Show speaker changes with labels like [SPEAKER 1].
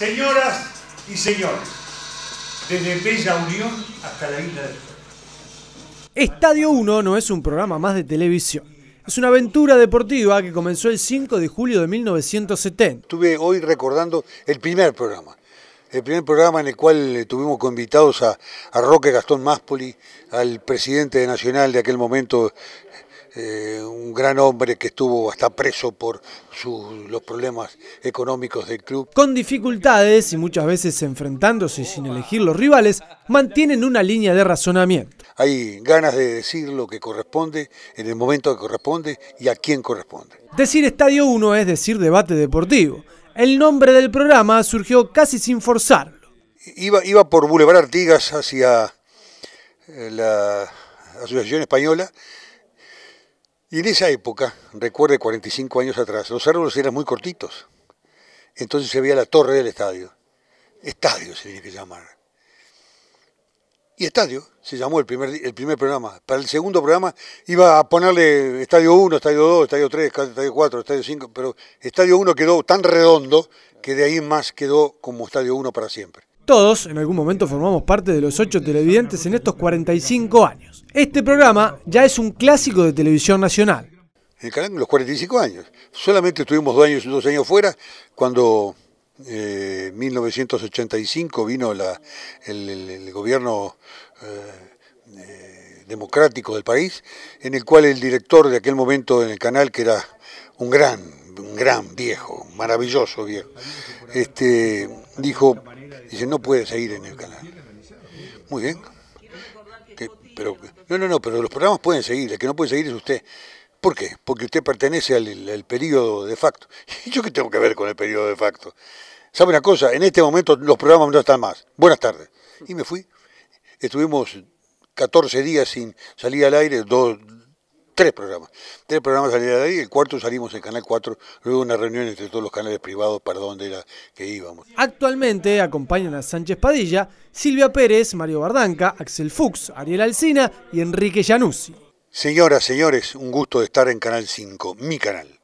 [SPEAKER 1] Señoras y señores, desde Bella Unión hasta la isla del
[SPEAKER 2] Estadio 1 no es un programa más de televisión. Es una aventura deportiva que comenzó el 5 de julio de 1970.
[SPEAKER 3] Estuve hoy recordando el primer programa. El primer programa en el cual tuvimos invitados a, a Roque Gastón Máspoli, al presidente nacional de aquel momento, eh, un gran hombre que estuvo hasta preso por los problemas económicos del club.
[SPEAKER 2] Con dificultades y muchas veces enfrentándose sin elegir los rivales, mantienen una línea de razonamiento.
[SPEAKER 3] Hay ganas de decir lo que corresponde, en el momento que corresponde y a quién corresponde.
[SPEAKER 2] Decir Estadio 1 es decir debate deportivo. El nombre del programa surgió casi sin forzarlo.
[SPEAKER 3] Iba, iba por Boulevard Artigas hacia eh, la Asociación Española y en esa época, recuerde 45 años atrás, los árboles eran muy cortitos. Entonces se veía la torre del estadio. Estadio se tiene que llamar. Y estadio se llamó el primer, el primer programa. Para el segundo programa iba a ponerle estadio 1, estadio 2, estadio 3, estadio 4, estadio 5, pero estadio 1 quedó tan redondo que de ahí más quedó como estadio 1 para siempre.
[SPEAKER 2] Todos en algún momento formamos parte de los ocho televidentes en estos 45 años. Este programa ya es un clásico de televisión nacional.
[SPEAKER 3] En el canal, los 45 años. Solamente estuvimos dos años, dos años fuera cuando eh, en 1985 vino la, el, gobierno eh, eh, democrático del país, en el cual el director de aquel momento en el canal, que era un gran, un gran viejo, maravilloso viejo, este, dijo, dice, no puede seguir en el canal. Muy bien, pero no, no, no, pero los programas pueden seguir, el que no puede seguir es usted. ¿Por qué? Porque usted pertenece al, periodo de facto. ¿Y yo qué tengo que ver con el periodo de facto? ¿Sabe una cosa? En este momento los programas no están más. Buenas tardes. Y me fui. Estuvimos 14 días sin salir al aire, dos, tres programas. Tres programas salieron de ahí, el cuarto salimos en Canal 4, luego una reunión entre todos los canales privados para dónde era que íbamos.
[SPEAKER 2] Actualmente acompañan a Sánchez Padilla, Silvia Pérez, Mario Bardanca, Axel Fuchs, Ariel Alcina y Enrique Januzzi.
[SPEAKER 3] Señoras, señores, un gusto de estar en Canal 5, mi canal.